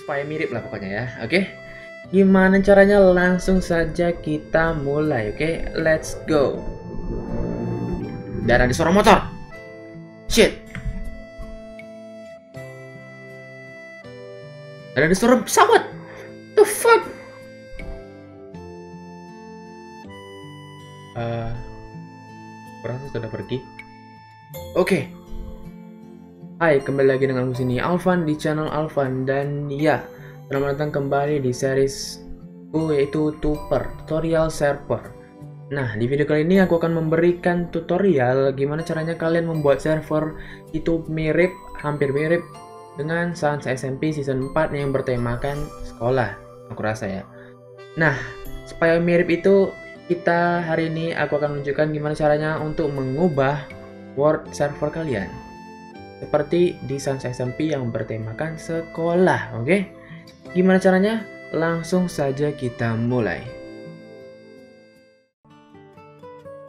supaya mirip lah pokoknya ya oke? Gimana caranya? Langsung saja kita mulai oke? Let's go. Dan ada suara motor. Shit. Ada suara pesawat. The fuck? Uh, berasa sudah pergi. Oke Hai, kembali lagi dengan aku sini Alvan di channel Alvan dan ya, selamat datang kembali di series ku yaitu Tuper Tutorial Server. Nah, di video kali ini aku akan memberikan tutorial gimana caranya kalian membuat server itu mirip, hampir mirip dengan Sans SMP Season 4 yang bertemakan sekolah, aku rasa ya. Nah, supaya mirip itu, kita hari ini aku akan menunjukkan gimana caranya untuk mengubah Word server kalian seperti di Sans SMP yang bertemakan sekolah, oke? Okay? Gimana caranya? Langsung saja kita mulai.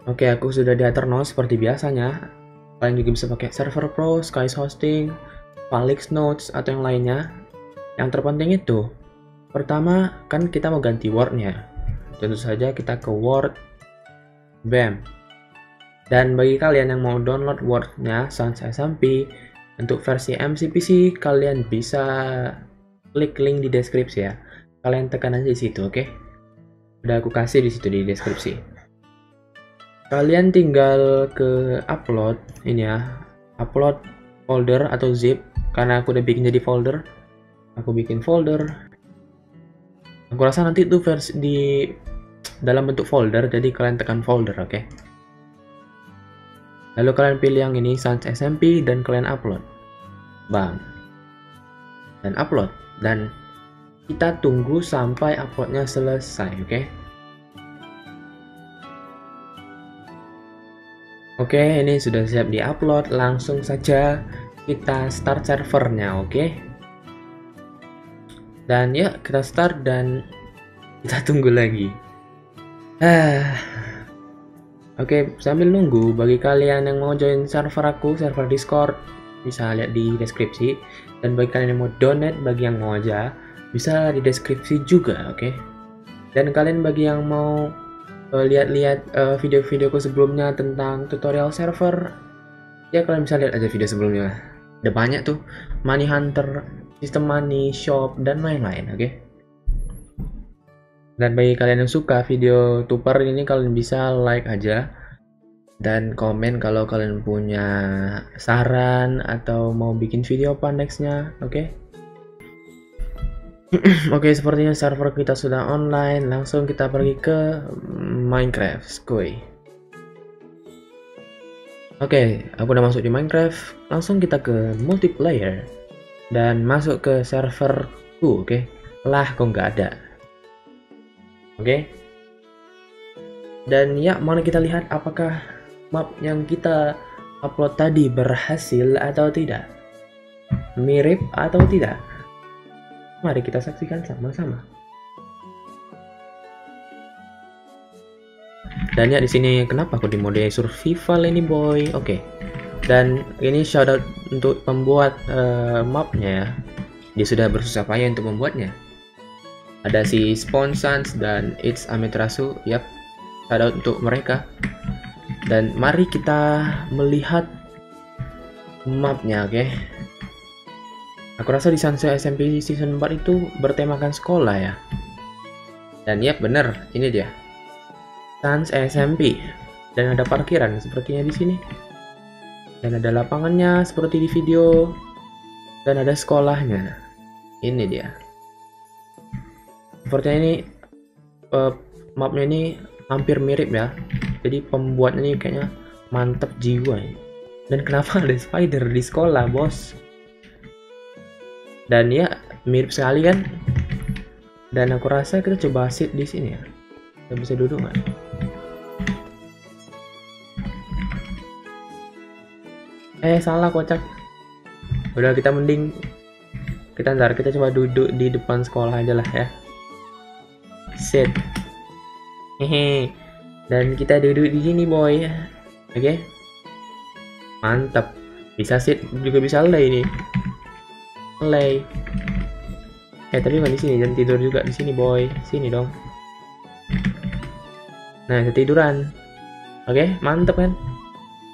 Oke, okay, aku sudah di Eternal seperti biasanya. Kalian juga bisa pakai server pro, Skies Hosting, Palix Notes, atau yang lainnya. Yang terpenting itu, pertama kan kita mau ganti wordnya. Tentu saja kita ke Word, BAM, dan bagi kalian yang mau download Word-nya Sans SMP untuk versi MCPC kalian bisa klik link di deskripsi ya. Kalian tekan aja di situ, oke? Okay? Udah aku kasih di situ di deskripsi. Kalian tinggal ke upload ini ya, upload folder atau zip karena aku udah bikin jadi folder. Aku bikin folder. Aku rasa nanti itu versi di dalam bentuk folder, jadi kalian tekan folder, oke? Okay? Lalu kalian pilih yang ini Sans SMP dan kalian upload. Bam. Dan upload. Dan kita tunggu sampai uploadnya selesai, oke? Okay? Oke, okay, ini sudah siap di-upload. Langsung saja kita start servernya, oke? Okay? Dan ya, kita start dan kita tunggu lagi. Ah, Oke, sambil nunggu, bagi kalian yang mau join server aku, server Discord, bisa lihat di deskripsi. Dan bagi kalian yang mau donate, bagi yang mau aja, bisa di deskripsi juga, oke? Dan kalian bagi yang mau uh, lihat-lihat uh, video-videoku sebelumnya tentang tutorial server, ya kalian bisa lihat aja video sebelumnya. Ada banyak tuh, Money Hunter, sistem money, shop, dan lain-lain, oke? Dan bagi kalian yang suka video tuper ini kalian bisa like aja dan komen kalau kalian punya saran atau mau bikin video apa nextnya, oke? Okay? Oke, okay, sepertinya server kita sudah online. Langsung kita pergi ke Minecraft, skuy. Oke, okay, aku udah masuk di Minecraft. Langsung kita ke multiplayer dan masuk ke serverku, oke? Okay? Lah, kok nggak ada. Oke. Dan ya, mari kita lihat apakah map yang kita upload tadi berhasil atau tidak. Mirip atau tidak. Mari kita saksikan sama-sama. Dan ya di sini kenapa aku di mode survival ini boy? Oke. Okay. Dan ini shoutout untuk pembuat uh, mapnya ya. Dia sudah bersusah payah untuk membuatnya ada si Sponsans dan It's Ametrasu yap ada untuk mereka. Dan mari kita melihat mapnya oke? Okay? aku rasa di Sansa SMP season 4 itu bertemakan sekolah ya? Dan yap bener ini dia. Sans SMP dan ada parkiran sepertinya di sini. Dan ada lapangannya seperti di video. Dan ada sekolahnya. Ini dia sepertinya ini uh, mapnya ini hampir mirip ya. Jadi pembuatnya ini kayaknya mantep jiwa ini. Dan kenapa ada spider di sekolah bos? Dan ya mirip sekali kan? Dan aku rasa kita coba sit di sini ya. Kita bisa duduk nggak? Eh salah kocak. Udah kita mending kita ntar kita coba duduk di depan sekolah aja lah ya set hehe dan kita duduk di sini boy oke okay? mantap bisa sit juga bisa lay ini lay Eh tapi bukan di sini, dan tidur juga di sini boy. Sini dong. Nah, ketiduran. Oke, mantep kan?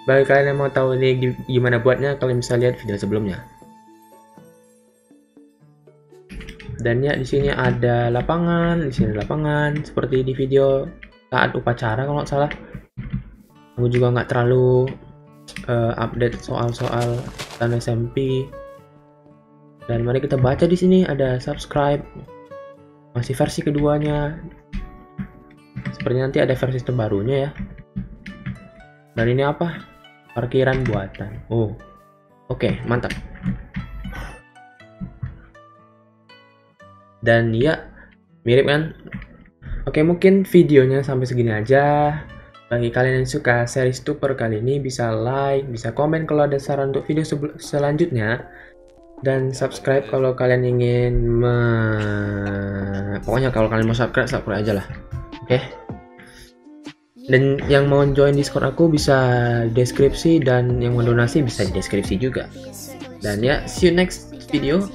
Bagi kalian yang mau tahu ini gimana buatnya, kalian bisa lihat video sebelumnya. Dan ya di sini ada lapangan, di sini lapangan seperti di video saat upacara kalau nggak salah. Aku juga nggak terlalu uh, update soal-soal dan SMP dan mari kita baca di sini ada subscribe. Masih versi keduanya. Seperti nanti ada versi terbarunya ya. Dan ini apa? Parkiran buatan. Oh. Oke, okay, mantap. Dan ya, mirip kan? Oke, mungkin videonya sampai segini aja. Bagi kalian yang suka series Tuper kali ini bisa like, bisa komen kalau ada saran untuk video selanjutnya dan subscribe kalau kalian ingin me... pokoknya kalau kalian mau subscribe subscribe aja lah oke okay? dan yang mau join discord aku bisa deskripsi dan yang mau donasi bisa di deskripsi juga dan ya see you next video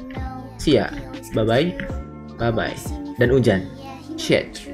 see ya bye bye bye bye dan hujan. Shit